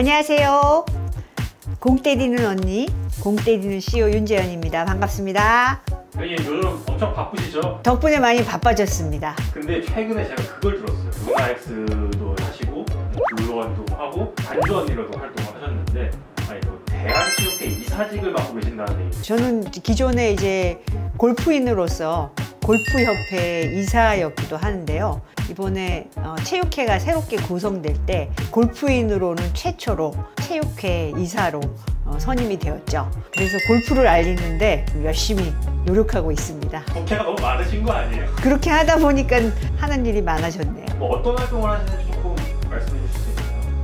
안녕하세요. 공 때리는 언니, 공 때리는 CEO 윤재현입니다. 반갑습니다. 네, 요즘 엄청 바쁘시죠? 덕분에 많이 바빠졌습니다. 근데 최근에 제가 그걸 들었어요. 루나엑스도 하시고 블루원도 하고 반주 언니로도 활동을 하셨는데 아니 뭐 대한체육회 이사직을 맡고 계신다는 얘기. 저는 기존에 이제 골프인으로서 골프협회 이사였기도 하는데요. 이번에 어, 체육회가 새롭게 구성될 때 골프인으로는 최초로 체육회 이사로 어, 선임이 되었죠. 그래서 골프를 알리는데 열심히 노력하고 있습니다. 국회가 너무 많으신 거 아니에요? 그렇게 하다 보니까 하는 일이 많아졌네요. 뭐 어떤 활동을 하시는지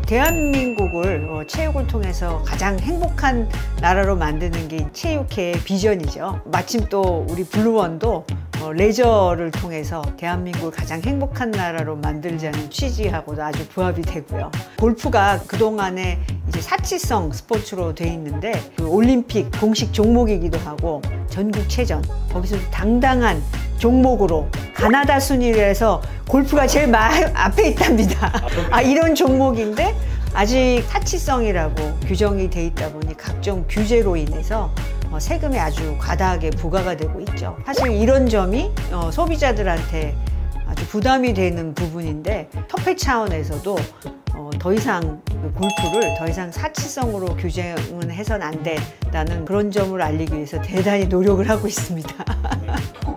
대한민국을 어, 체육을 통해서 가장 행복한 나라로 만드는 게 체육회의 비전이죠. 마침 또 우리 블루원도 어, 레저를 통해서 대한민국을 가장 행복한 나라로 만들자는 취지하고도 아주 부합이 되고요. 골프가 그동안에 이제 사치성 스포츠로 돼 있는데 그 올림픽 공식 종목이기도 하고 전국체전 거기서 당당한 종목으로 가나다 순위를 해서 골프가 제일 마, 앞에 있답니다. 아 이런 종목인데 아직 사치성이라고 규정이 돼 있다 보니 각종 규제로 인해서 어, 세금이 아주 과다하게 부과가 되고 있죠. 사실 이런 점이 어, 소비자들한테 아주 부담이 되는 부분인데 협회 차원에서도 어, 더 이상 그 골프를 더 이상 사치성으로 규정은 해선 안 된다는 그런 점을 알리기 위해서 대단히 노력을 하고 있습니다.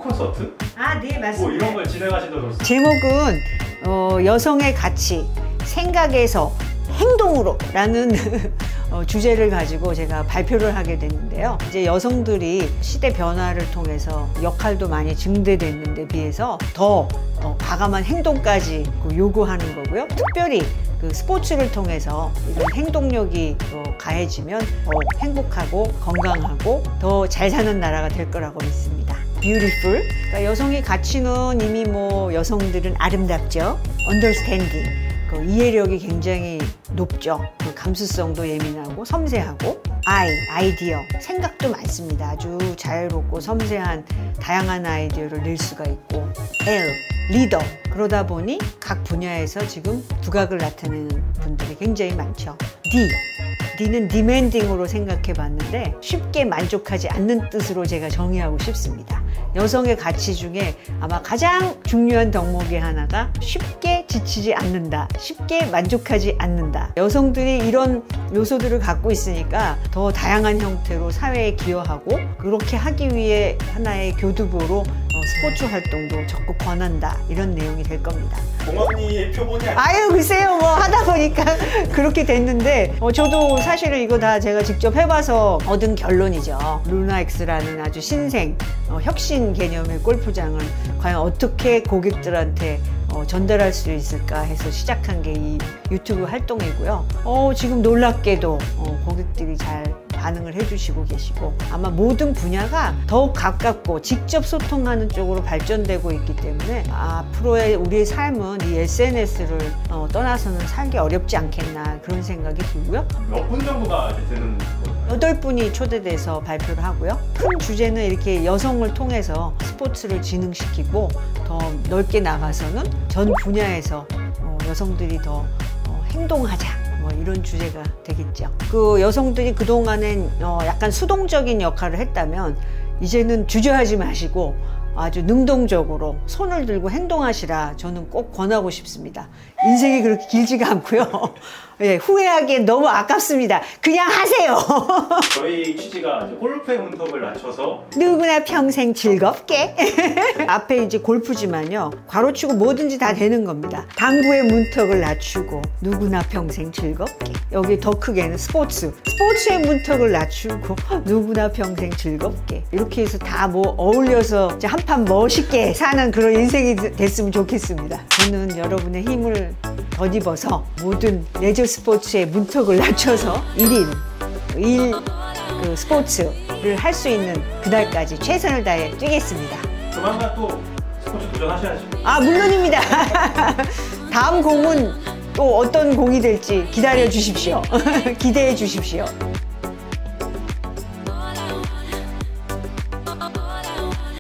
콘서트? 아, 네, 뭐 이런 걸 진행하신다고 들었어요. 제목은 어, 여성의 가치, 생각에서 행동으로 라는 어, 주제를 가지고 제가 발표를 하게 됐는데요. 이제 여성들이 시대 변화를 통해서 역할도 많이 증대됐는데 비해서 더 어, 과감한 행동까지 그 요구하는 거고요. 특별히 그 스포츠를 통해서 이런 행동력이 어, 가해지면 더 행복하고 건강하고 더 잘 사는 나라가 될 거라고 믿습니다. Beautiful. 그러니까 여성의 가치는 이미 뭐 여성들은 아름답죠. understanding. 그 이해력이 굉장히 높죠. 그 감수성도 예민하고 섬세하고 I, 아이디어, 생각도 많습니다. 아주 자유롭고 섬세한 다양한 아이디어를 낼 수가 있고 L, 리더. 그러다 보니 각 분야에서 지금 두각을 나타내는 분들이 굉장히 많죠. D, D는 디맨딩으로 생각해 봤는데 쉽게 만족하지 않는 뜻으로 제가 정의하고 싶습니다. 여성의 가치 중에 아마 가장 중요한 덕목이 하나가 쉽게 지치지 않는다. 쉽게 만족하지 않는다. 여성들이 이런 요소들을 갖고 있으니까 더 다양한 형태로 사회에 기여하고 그렇게 하기 위해 하나의 교두보로 어, 스포츠 활동도 적극 권한다. 이런 내용이 될 겁니다. 공언니의 표본이 아니에요. 아유 글쎄요 뭐 하다 보니까 그렇게 됐는데 어, 저도 사실 은 이거 다 제가 직접 해봐서 얻은 결론이죠 루나엑스라는 아주 신생 어, 혁신 개념의 골프장을 과연 어떻게 고객들한테 어, 전달할 수 있을까 해서 시작한 게 이 유튜브 활동이고요 어, 지금 놀랍게도 어, 고객들이 잘 반응을 해주시고 계시고 아마 모든 분야가 더욱 가깝고 직접 소통하는 쪽으로 발전되고 있기 때문에 앞으로의 우리의 삶은 이 SNS를 어, 떠나서는 살기 어렵지 않겠나 그런 생각이 들고요. 몇 분 정도가 되는? 여덟 분이 초대돼서 발표를 하고요. 큰 주제는 이렇게 여성을 통해서 스포츠를 진흥시키고 더 넓게 나가서는 전 분야에서 어, 여성들이 더 어, 행동하자. 뭐 이런 주제가 되겠죠. 그 여성들이 그동안엔 어 약간 수동적인 역할을 했다면 이제는 주저하지 마시고 아주 능동적으로 손을 들고 행동하시라 저는 꼭 권하고 싶습니다. 인생이 그렇게 길지가 않고요. 예, 후회하기엔 너무 아깝습니다. 그냥 하세요. 저희 취지가 이제 골프의 문턱을 낮춰서 누구나 평생 즐겁게. 앞에 이제 골프지만요. 괄호치고 뭐든지 다 되는 겁니다. 당구의 문턱을 낮추고 누구나 평생 즐겁게. 여기 더 크게는 스포츠. 스포츠의 문턱을 낮추고 누구나 평생 즐겁게. 이렇게 해서 다 뭐 어울려서 이제 한판 멋있게 사는 그런 인생이 됐으면 좋겠습니다. 저는 여러분의 힘을 덧입어서 모든 레저 스포츠의 문턱을 낮춰서 1인 1 그 스포츠를 할 수 있는 그날까지 최선을 다해 뛰겠습니다. 조만간 또 스포츠 도전하셔야죠. 아 물론입니다. 다음 공은 또 어떤 공이 될지 기다려 주십시오. 기대해 주십시오.